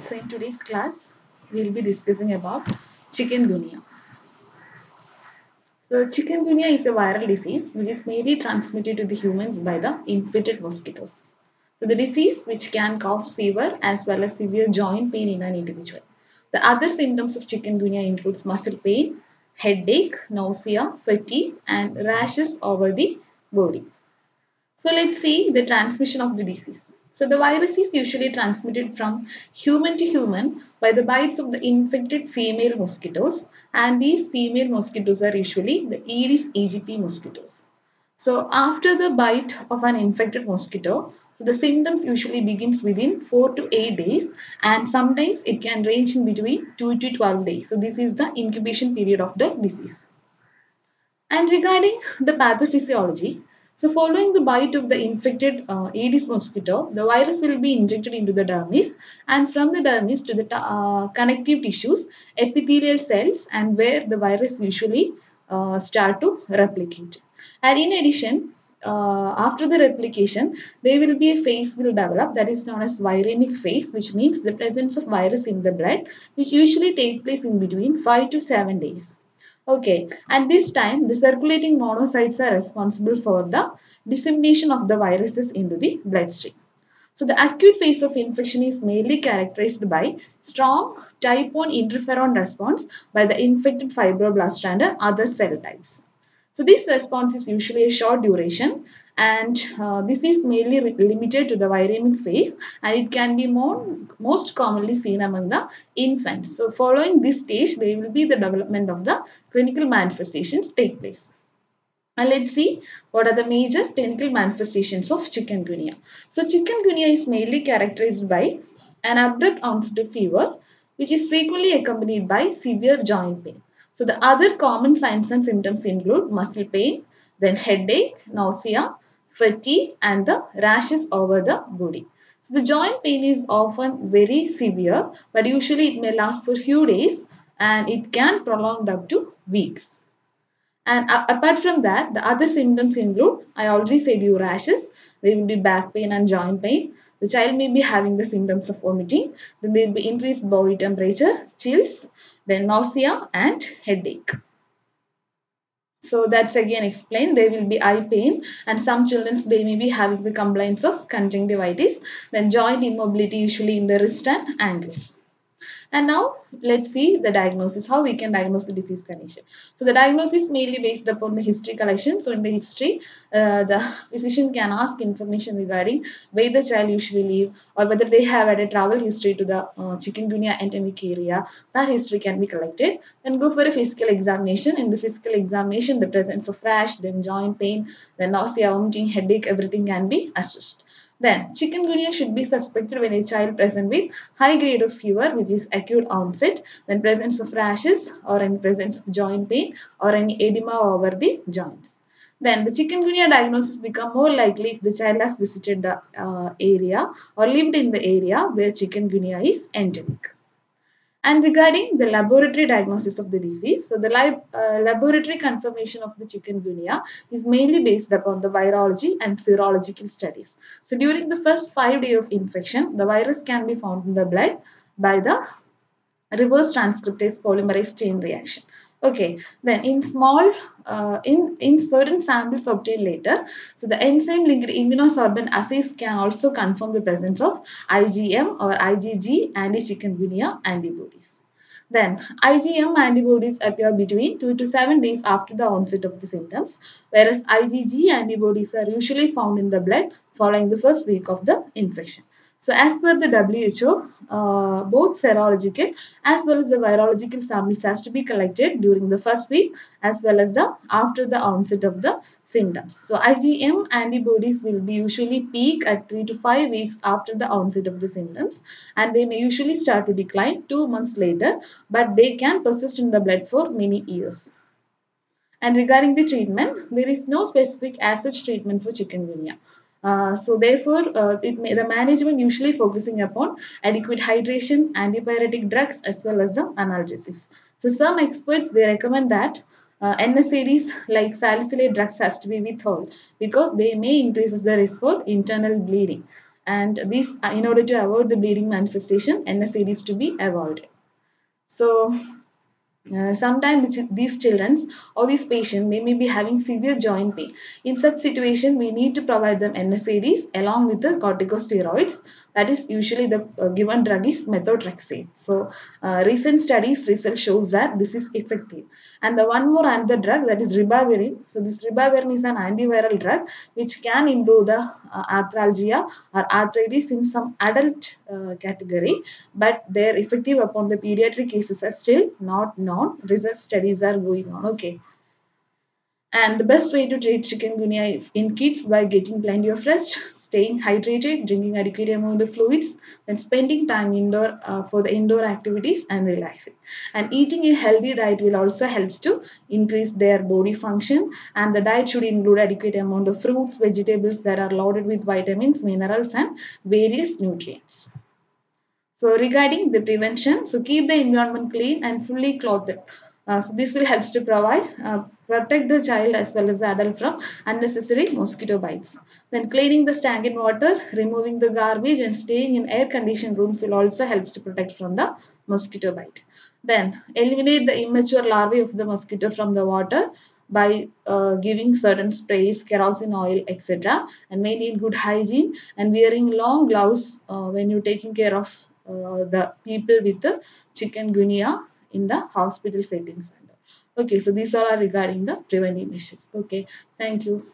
So in today's class, we will be discussing about chikungunya. So chikungunya is a viral disease which is mainly transmitted to the humans by the infected mosquitoes. So the disease which can cause fever as well as severe joint pain in an individual. The other symptoms of chikungunya includes muscle pain, headache, nausea, fatigue and rashes over the body. So let's see the transmission of the disease. So the virus is usually transmitted from human to human by the bites of the infected female mosquitoes and these female mosquitoes are usually the Aedes aegypti mosquitoes. So after the bite of an infected mosquito, so the symptoms usually begins within 4 to 8 days and sometimes it can range in between 2 to 12 days. So this is the incubation period of the disease. And regarding the pathophysiology, so following the bite of the infected uh, Aedes mosquito, the virus will be injected into the dermis and from the dermis to the uh, connective tissues, epithelial cells and where the virus usually uh, start to replicate. And in addition, uh, after the replication, there will be a phase will develop that is known as viremic phase, which means the presence of virus in the blood, which usually take place in between 5 to 7 days. Okay, and this time the circulating monocytes are responsible for the dissemination of the viruses into the bloodstream. So the acute phase of infection is mainly characterized by strong type 1 interferon response by the infected fibroblast and other cell types. So this response is usually a short duration and uh, this is mainly limited to the viremic phase and it can be more most commonly seen among the infants. So following this stage there will be the development of the clinical manifestations take place. And let's see what are the major clinical manifestations of chikungunya. So chikungunya is mainly characterized by an abrupt onset of fever which is frequently accompanied by severe joint pain. So the other common signs and symptoms include muscle pain, then headache, nausea, fatigue and the rashes over the body. So the joint pain is often very severe but usually it may last for few days and it can prolong up to weeks. And apart from that, the other symptoms include, I already said you rashes, there will be back pain and joint pain. The child may be having the symptoms of vomiting. Then there will be increased body temperature, chills, then nausea and headache. So that's again explained. There will be eye pain and some children they may be having the complaints of conjunctivitis. Then joint immobility usually in the wrist and ankles. And now let's see the diagnosis, how we can diagnose the disease condition. So the diagnosis mainly based upon the history collection. So in the history, uh, the physician can ask information regarding where the child usually live or whether they have had a travel history to the uh, chikungunya endemic area. That history can be collected. Then go for a physical examination. In the physical examination, the presence of rash, then joint pain, then nausea, vomiting, headache, everything can be assessed. Then, chikungunya should be suspected when a child present with high grade of fever which is acute onset, then presence of rashes or any presence of joint pain or any edema over the joints. Then the chikungunya diagnosis become more likely if the child has visited the uh, area or lived in the area where chikungunya is endemic. And regarding the laboratory diagnosis of the disease, so the lab, uh, laboratory confirmation of the chikungunya is mainly based upon the virology and serological studies. So during the first five days of infection, the virus can be found in the blood by the reverse transcriptase polymerase chain reaction. Okay, then in small, uh, in, in certain samples obtained later, so the enzyme linked immunosorbent assays can also confirm the presence of IgM or IgG anti-chikungunya antibodies. Then IgM antibodies appear between 2 to 7 days after the onset of the symptoms, whereas IgG antibodies are usually found in the blood following the first week of the infection. So as per the WHO, uh, both serological as well as the virological samples has to be collected during the first week as well as the after the onset of the symptoms. So IgM antibodies will be usually peak at 3 to 5 weeks after the onset of the symptoms and they may usually start to decline 2 months later but they can persist in the blood for many years. And regarding the treatment, there is no specific as such treatment for chikungunya. Uh, so therefore, uh, may, the management usually focusing upon adequate hydration, antipyretic drugs as well as the analgesics. So some experts they recommend that uh, NSAIDs like salicylate drugs has to be withheld because they may increase the risk for internal bleeding. and this in order to avoid the bleeding manifestation NSAIDs to be avoided. So uh, sometimes these children or these patients they may be having severe joint pain. In such situation, we need to provide them NSAIDs along with the corticosteroids. That is usually the uh, given drug is methotrexate. So uh, recent studies result shows that this is effective. And the one more another drug that is ribavirin. So this ribavirin is an antiviral drug which can improve the uh, arthralgia or arthritis in some adult uh, category, but their effective upon the pediatric cases are still not known. Research studies are going on. Okay. And the best way to treat chikungunya in kids by getting plenty of rest, staying hydrated, drinking adequate amount of fluids, then spending time indoor uh, for the indoor activities and relaxing. And eating a healthy diet will also helps to increase their body function. And the diet should include adequate amount of fruits, vegetables that are loaded with vitamins, minerals, and various nutrients. So regarding the prevention, so keep the environment clean and fully clothed. Uh, so this will helps to provide uh, protect the child as well as the adult from unnecessary mosquito bites. Then cleaning the stagnant water, removing the garbage and staying in air conditioned rooms will also helps to protect from the mosquito bite. Then eliminate the immature larvae of the mosquito from the water by uh, giving certain sprays, kerosene oil, etc. and maintain good hygiene and wearing long gloves uh, when you're taking care of Uh, the people with the chikungunya in the hospital settings. Okay, so these all are regarding the preventive measures. Okay, thank you.